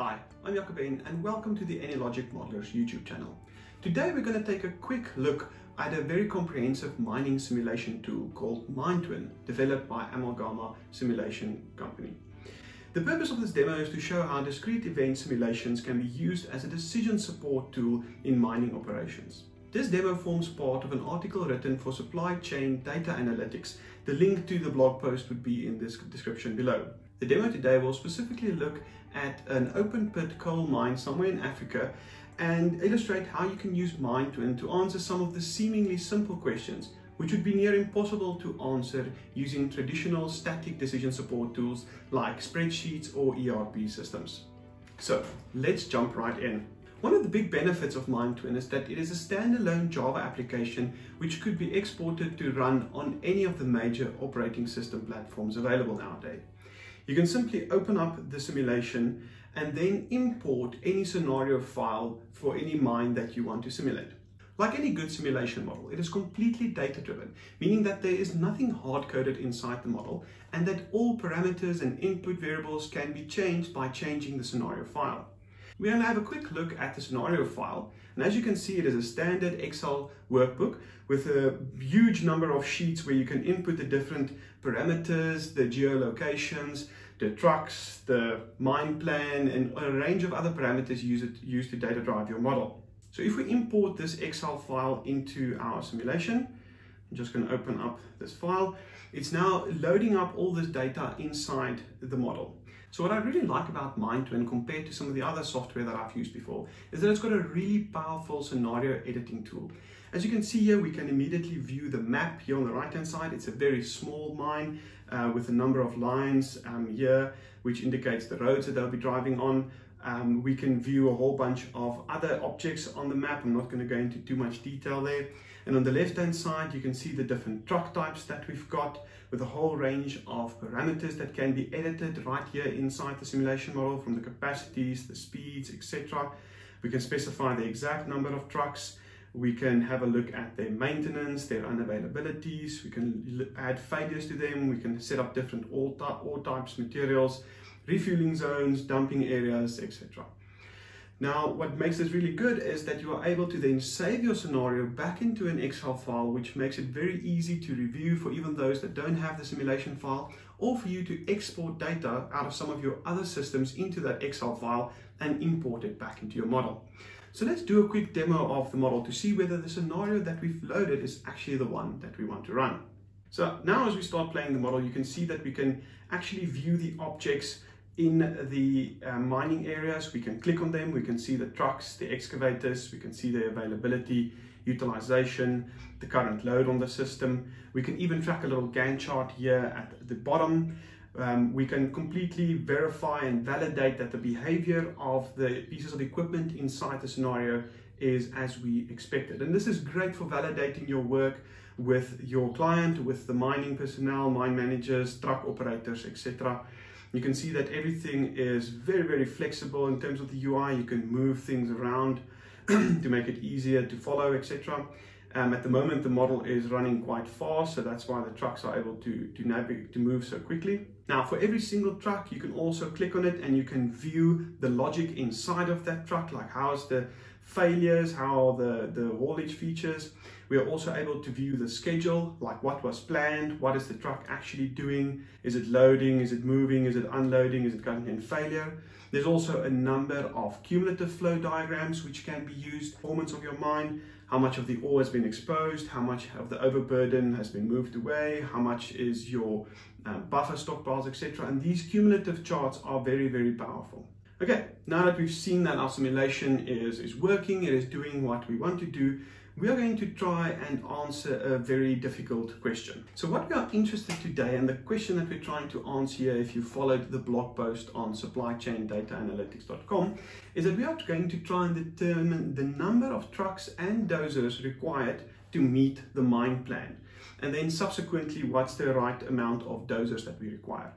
Hi, I'm Jaco-Ben and welcome to the AnyLogic Modelers YouTube channel. Today we're going to take a quick look at a very comprehensive mining simulation tool called MineTwin, developed by Amalgama Simulation Company. The purpose of this demo is to show how discrete event simulations can be used as a decision support tool in mining operations. This demo forms part of an article written for supply chain data analytics. The link to the blog post would be in this description below. The demo today will specifically look at an open pit coal mine somewhere in Africa and illustrate how you can use MineTwin to answer some of the seemingly simple questions which would be near impossible to answer using traditional static decision support tools like spreadsheets or ERP systems. So let's jump right in. One of the big benefits of MineTwin is that it is a standalone Java application which could be exported to run on any of the major operating system platforms available nowadays. You can simply open up the simulation and then import any scenario file for any mine that you want to simulate. Like any good simulation model, it is completely data driven, meaning that there is nothing hard coded inside the model and that all parameters and input variables can be changed by changing the scenario file. We're going to have a quick look at the scenario file. And as you can see, it is a standard Excel workbook with a huge number of sheets where you can input the different parameters, the geolocations, the trucks, the mine plan, and a range of other parameters used, used to data drive your model. So if we import this Excel file into our simulation, I'm just going to open up this file. It's now loading up all this data inside the model. So what I really like about MineTwin compared to some of the other software that I've used before is that it's got a really powerful scenario editing tool. As you can see here, we can immediately view the map here on the right hand side. It's a very small mine uh, with a number of lines um, here, which indicates the roads that they'll be driving on. Um, we can view a whole bunch of other objects on the map. I'm not going to go into too much detail there. And on the left hand side, you can see the different truck types that we've got with a whole range of parameters that can be edited right here inside the simulation model from the capacities, the speeds, etc. We can specify the exact number of trucks. We can have a look at their maintenance, their unavailabilities. We can add failures to them. We can set up different ore types, materials, refueling zones, dumping areas, etc. Now, what makes this really good is that you are able to then save your scenario back into an Excel file, which makes it very easy to review for even those that don't have the simulation file, or for you to export data out of some of your other systems into that Excel file and import it back into your model. So let's do a quick demo of the model to see whether the scenario that we've loaded is actually the one that we want to run. So now as we start playing the model, you can see that we can actually view the objects in the uh, mining areas. We can click on them, we can see the trucks, the excavators, we can see their availability, utilization, the current load on the system. We can even track a little Gantt chart here at the bottom. Um, we can completely verify and validate that the behavior of the pieces of equipment inside the scenario is as we expected. And this is great for validating your work with your client, with the mining personnel, mine managers, truck operators, etc. You can see that everything is very, very flexible in terms of the UI. You can move things around to make it easier to follow, etc. Um, at the moment, the model is running quite fast, so that's why the trucks are able to, to navigate, to move so quickly. Now, for every single truck, you can also click on it and you can view the logic inside of that truck, like how's the failures, how the, the haulage features. We are also able to view the schedule, like what was planned, what is the truck actually doing, is it loading, is it moving, is it unloading, is it going in failure. There's also a number of cumulative flow diagrams which can be used, performance of your mine, how much of the ore has been exposed, how much of the overburden has been moved away, how much is your uh, buffer stockpiles, etc. And these cumulative charts are very, very powerful. Okay, now that we've seen that our simulation is, is working, it is doing what we want to do, we are going to try and answer a very difficult question. So what we are interested today, and the question that we're trying to answer here, if you followed the blog post on supplychaindataanalytics.com, is that we are going to try and determine the number of trucks and dozers required to meet the mine plan. And then subsequently, what's the right amount of dozers that we require.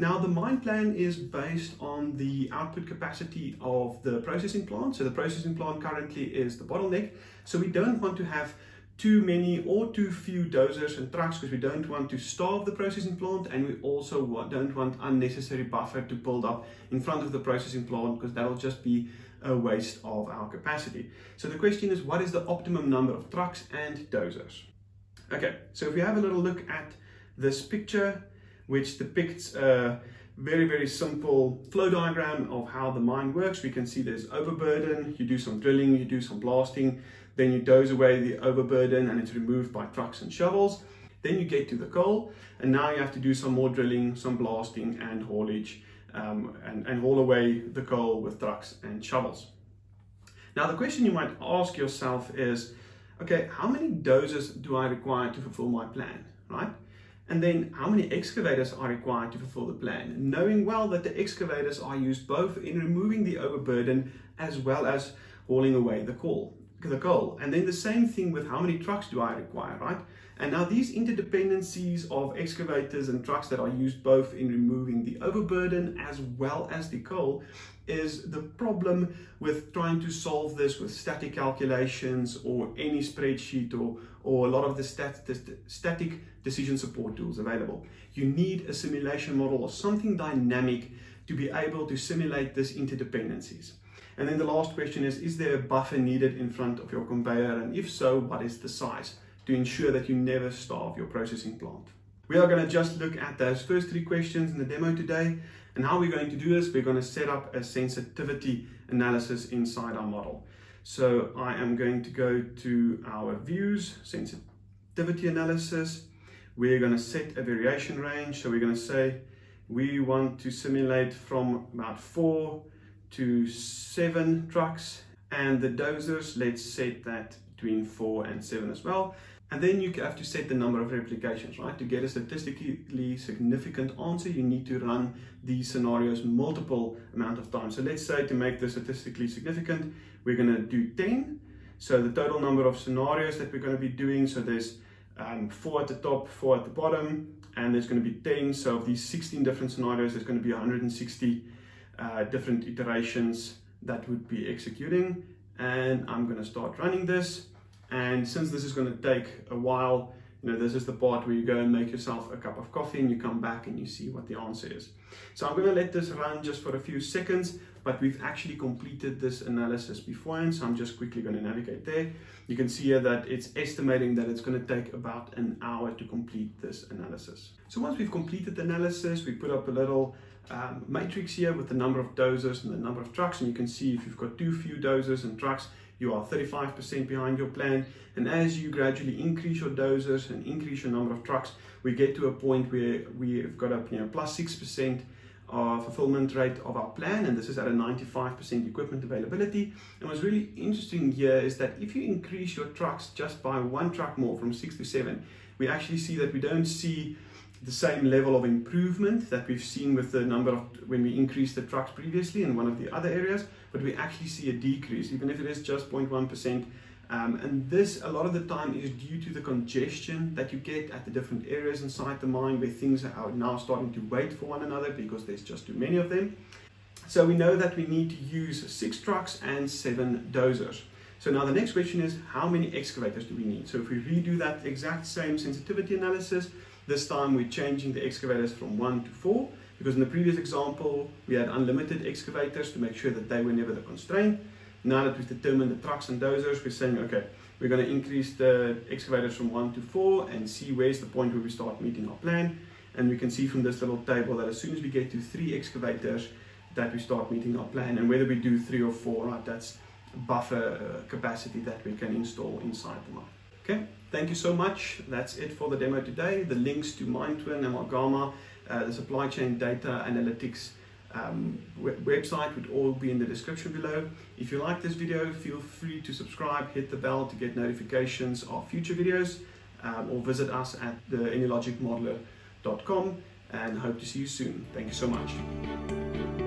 Now the mine plan is based on the output capacity of the processing plant. So the processing plant currently is the bottleneck. So we don't want to have too many or too few dozers and trucks because we don't want to starve the processing plant and we also don't want unnecessary buffer to build up in front of the processing plant because that'll just be a waste of our capacity. So the question is what is the optimum number of trucks and dozers? Okay, so if we have a little look at this picture which depicts a very, very simple flow diagram of how the mine works. We can see there's overburden, you do some drilling, you do some blasting, then you doze away the overburden and it's removed by trucks and shovels. Then you get to the coal and now you have to do some more drilling, some blasting and haulage um, and, and haul away the coal with trucks and shovels. Now the question you might ask yourself is, okay, how many dozers do I require to fulfill my plan, right? And then how many excavators are required to fulfill the plan, knowing well that the excavators are used both in removing the overburden as well as hauling away the coal. The coal. And then the same thing with how many trucks do I require, right? And now these interdependencies of excavators and trucks that are used both in removing the overburden as well as the coal is the problem with trying to solve this with static calculations or any spreadsheet or, or a lot of the stat, static decision support tools available. You need a simulation model or something dynamic to be able to simulate these interdependencies. And then the last question is, is there a buffer needed in front of your conveyor? And if so, what is the size? to ensure that you never starve your processing plant. We are going to just look at those first three questions in the demo today. And how we're going to do this, we're going to set up a sensitivity analysis inside our model. So I am going to go to our views, sensitivity analysis. We're going to set a variation range. So we're going to say we want to simulate from about four to seven trucks and the dozers, let's set that between four and seven as well. And then you have to set the number of replications, right? To get a statistically significant answer, you need to run these scenarios multiple amount of times. So let's say to make this statistically significant, we're gonna do 10. So the total number of scenarios that we're gonna be doing, so there's um, four at the top, four at the bottom, and there's gonna be 10. So of these 16 different scenarios, there's gonna be 160 uh, different iterations that would be executing. And I'm gonna start running this. And since this is going to take a while, you know, this is the part where you go and make yourself a cup of coffee and you come back and you see what the answer is. So I'm going to let this run just for a few seconds, but we've actually completed this analysis beforehand. So I'm just quickly going to navigate there. You can see here that it's estimating that it's going to take about an hour to complete this analysis. So once we've completed the analysis, we put up a little um, matrix here with the number of dozers and the number of trucks. And you can see if you've got too few dozers and trucks, you are 35% behind your plan. And as you gradually increase your dozers and increase your number of trucks, we get to a point where we've got a you know, plus 6% uh, fulfillment rate of our plan, and this is at a 95% equipment availability. And what's really interesting here is that if you increase your trucks just by one truck more from six to seven, we actually see that we don't see the same level of improvement that we've seen with the number of when we increased the trucks previously in one of the other areas, but we actually see a decrease, even if it is just 0.1%. Um, and this, a lot of the time, is due to the congestion that you get at the different areas inside the mine where things are now starting to wait for one another because there's just too many of them. So we know that we need to use six trucks and seven dozers. So now the next question is, how many excavators do we need? So if we redo that exact same sensitivity analysis, this time we're changing the excavators from one to four, because in the previous example, we had unlimited excavators to make sure that they were never the constraint. Now that we've determined the trucks and dozers, we're saying, okay, we're going to increase the excavators from one to four and see where's the point where we start meeting our plan. And we can see from this little table that as soon as we get to three excavators, that we start meeting our plan. And whether we do three or four, right, that's buffer uh, capacity that we can install inside the mine. Okay, thank you so much. That's it for the demo today. The links to MineTwin and Amalgama, uh, the supply chain data analytics um, website would all be in the description below. If you like this video, feel free to subscribe, hit the bell to get notifications of future videos, um, or visit us at the AnyLogicModeler.com and hope to see you soon. Thank you so much.